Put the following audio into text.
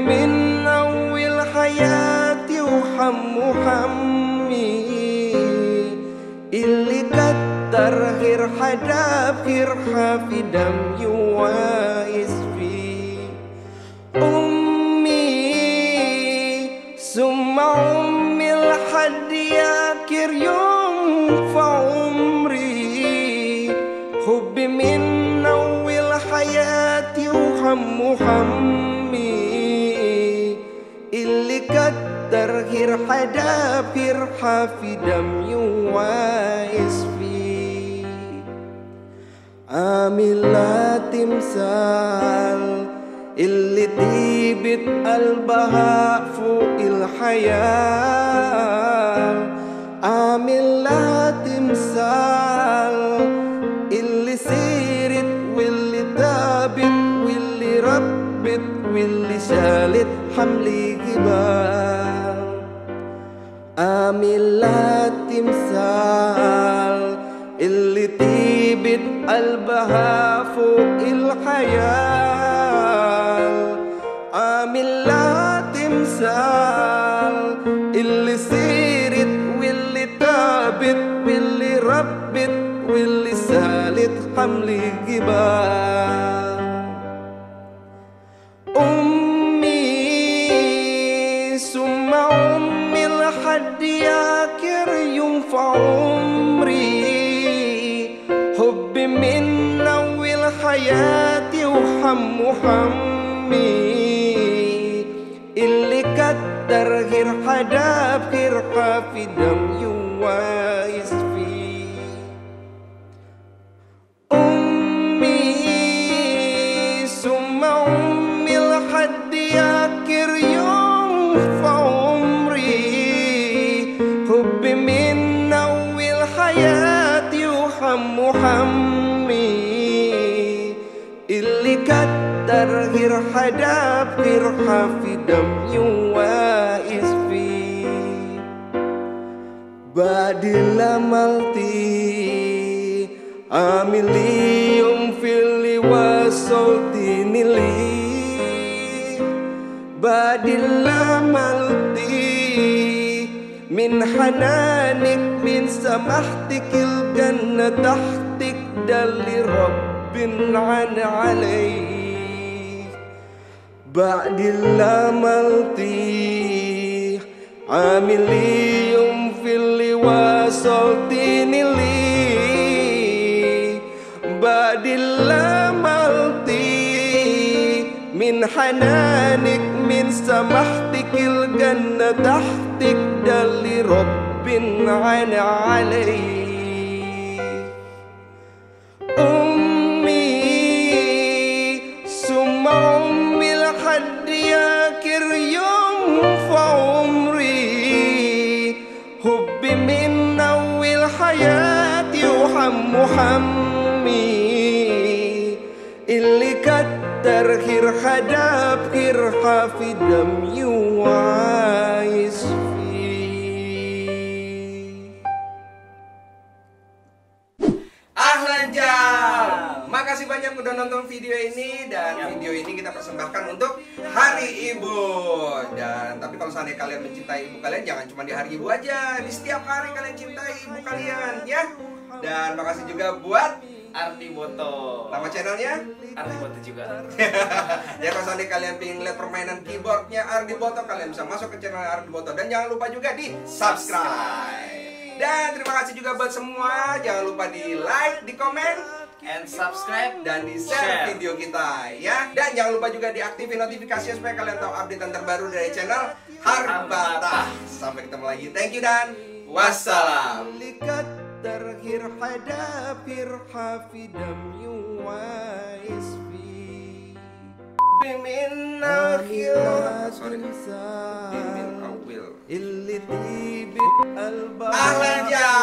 من أول حياتي وحم حمي اللي كتر غير حدا فرحة في دم يوايس فيه أمي ثم أمي لحد ياكر يوم في عمري حبي من أول حياتي وهم همي اللي كتر غير حدا فرحة في دم يوايس فيه عاملة تمثال. اللي طيبت قلبها فوق الحياة عاملة تمثال. اللي سيرت واللي تابت ربت واللي شالت حمل جبال. عاملة تمثال اللي طيبت قلبها فوق الحياة عاملة تمثال اللي سيرت واللي تابت واللي ربت واللي سالت حمل جبال. لحد ياكر يوم في عمري حبي من أول حياتي وحم حمي اللي كتر غير حدا فرحة في دم يوايس اللي كتر غير حدا فرحة في دم يوايس فيه بعد لملتي عاملي يوم في اللي وصلتني لي بعد لملتي من حنانك من سمحتك الجنة تحتك ده اللي رب عن علي بعد لملتي عامل لي يوم في اللي وصلتني لي بعد لملتي من حنانك من سمحتك الجنة تحتك ده اللي رب عن علي حمي اللي كتر غير حدا بكرحة في دم يوايس فيه Ahlan Jam Makasih banyak udah nonton video ini Dan video ini kita persembahkan untuk Hari Ibu Dan tapi kalau seandainya kalian mencintai ibu kalian Jangan cuma di hari ibu aja Di setiap hari kalian cintai ibu kalian ya Dan makasih juga buat Arti Boto. Nama channelnya? Arti Boto juga. ya kalau seandainya kalian pengen lihat permainan keyboardnya Ardi Boto kalian bisa masuk ke channel Ardi Boto. Dan jangan lupa juga di subscribe. Dan terima kasih juga buat semua. Jangan lupa di like di komen And subscribe dan di share, video kita ya. Dan jangan lupa juga diaktifin notifikasinya supaya kalian tahu update terbaru dari channel Harbata. Sampai ketemu lagi. Thank you dan wassalam ترغير حدا فرحة في دم يوايس فيه بمن أخير اللي طيبت قلبها Ahlan Jal